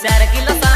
sea, aquí lo sabes.